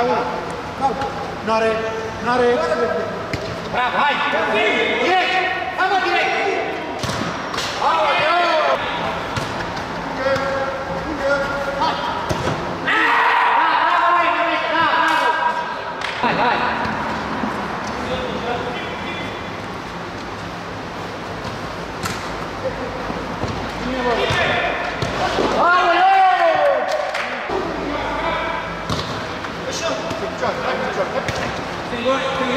Hai unul. N-are, n-are. Bravo, hai! Ieși! Good.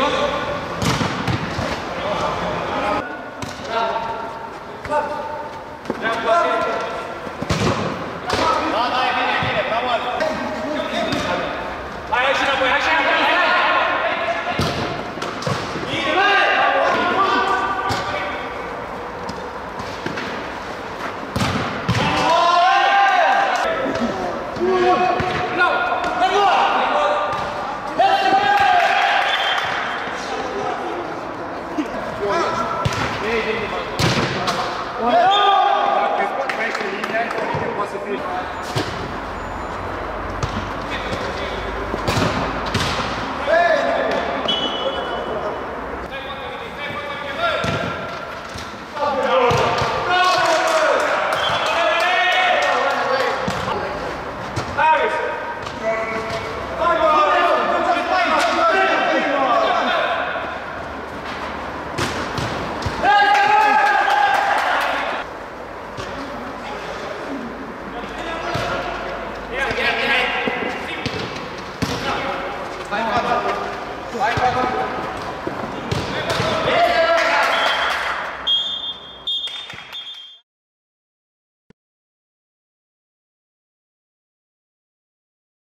Dacă îți poți mai este linia, poate poate să fie.